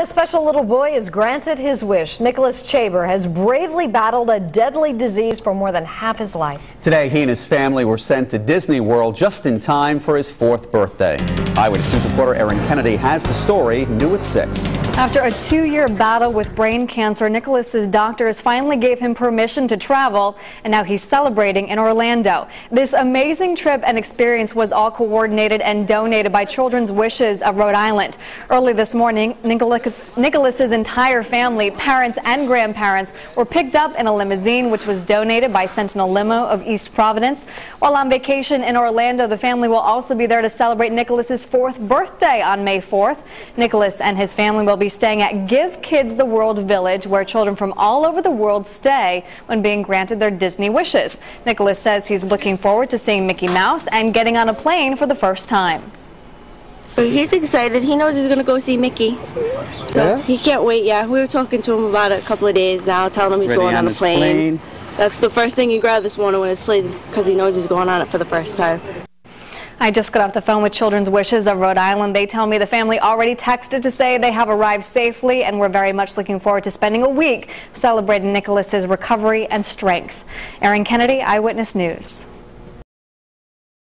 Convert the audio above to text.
A special little boy is granted his wish. Nicholas Chaber has bravely battled a deadly disease for more than half his life. Today, he and his family were sent to Disney World just in time for his fourth birthday. Eyewitness News reporter Erin Kennedy has the story, new at 6. After a two-year battle with brain cancer, Nicholas's doctors finally gave him permission to travel, and now he's celebrating in Orlando. This amazing trip and experience was all coordinated and donated by Children's Wishes of Rhode Island. Early this morning, Nicholas Nicholas's entire family, parents and grandparents, were picked up in a limousine which was donated by Sentinel Limo of East Providence. While on vacation in Orlando, the family will also be there to celebrate Nicholas's fourth birthday on May 4th. Nicholas and his family will be staying at Give Kids the World Village, where children from all over the world stay when being granted their Disney wishes. Nicholas says he's looking forward to seeing Mickey Mouse and getting on a plane for the first time. He's excited. He knows he's going to go see Mickey. So Yeah? he can't wait, yeah. We were talking to him about it a couple of days now, telling him he's Ready going on on a plane. plane. That's the first thing he grabbed this morning when his plane because he knows he's going on it for the first time. I just got off the phone with Children's Wishes of Rhode Island. They tell me the family already texted to say they have arrived safely and we're very much looking forward to spending a week celebrating Nicholas's recovery and strength. Erin Kennedy, Eyewitness News.